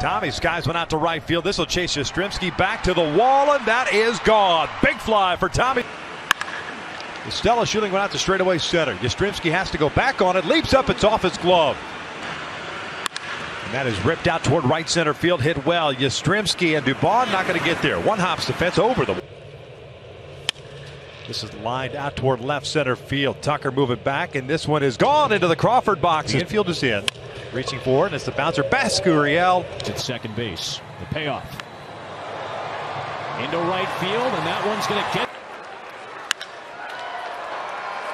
Tommy skies went out to right field. This will chase Yastrzemski back to the wall, and that is gone. Big fly for Tommy. Stella shooting went out to straightaway center. Yastrzemski has to go back on it. Leaps up. It's off his glove. And that is ripped out toward right center field. Hit well. Yastrzemski and Dubon not going to get there. One hops the fence over the. This is lined out toward left center field. Tucker moving back, and this one is gone into the Crawford box. The infield is in. Reaching forward, and it's the bouncer Bascuriel. At second base. The payoff. Into right field, and that one's going to get.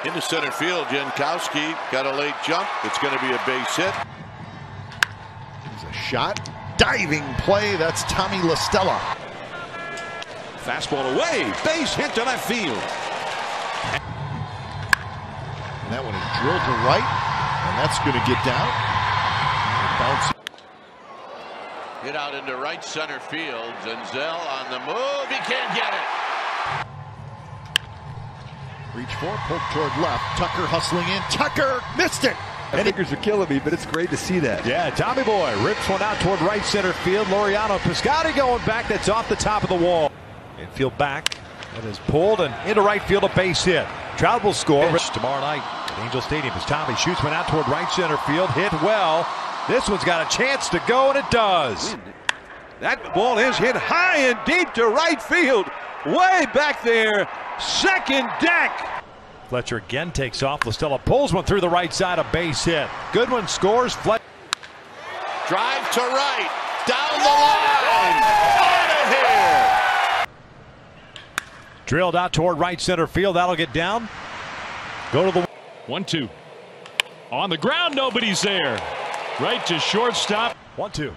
Into center field, Jankowski got a late jump. It's going to be a base hit. Here's a shot. Diving play. That's Tommy La Stella. Fastball away. Base hit to left field. And that one is drilled to right. And that's going to get down. Bounce. Hit out into right center field. Senzel on the move. He can't get it. Reach for, poke toward left. Tucker hustling in. Tucker missed it. The fingers are killing me, but it's great to see that. Yeah, Tommy Boy rips one out toward right center field. Laureano Piscotty going back. That's off the top of the wall. Infield back. That is pulled and into right field a base hit. Trout will score Pitch tomorrow night at Angel Stadium as Tommy shoots one out toward right center field. Hit well. This one's got a chance to go, and it does. That ball is hit high and deep to right field. Way back there. Second deck. Fletcher again takes off. La Stella pulls one through the right side, a base hit. Goodwin scores. Fletcher. Drive to right. Down the line. Out of here. Drilled out toward right center field. That'll get down. Go to the. One, two. On the ground, nobody's there. Right to shortstop. One, two.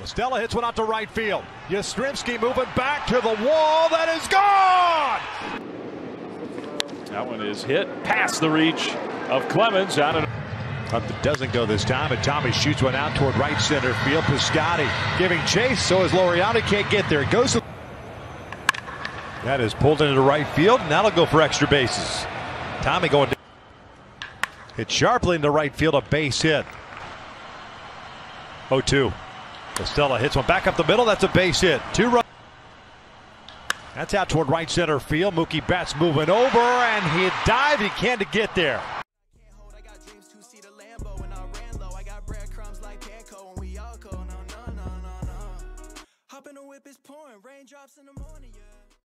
La Stella hits one out to right field. Yastrzemski moving back to the wall. That is gone. That one is hit past the reach of Clemens out of. Up it doesn't go this time, and Tommy shoots one out toward right center field. Piscotty giving chase, so as Laureano can't get there. It goes to. That is pulled into the right field, and that'll go for extra bases. Tommy going. Hit sharply into right field, a base hit. 0 2. Estella hits one back up the middle. That's a base hit. Two runs. That's out toward right center field. Mookie Betts moving over, and he dived. He can to get there. Whip is pouring, raindrops in the morning.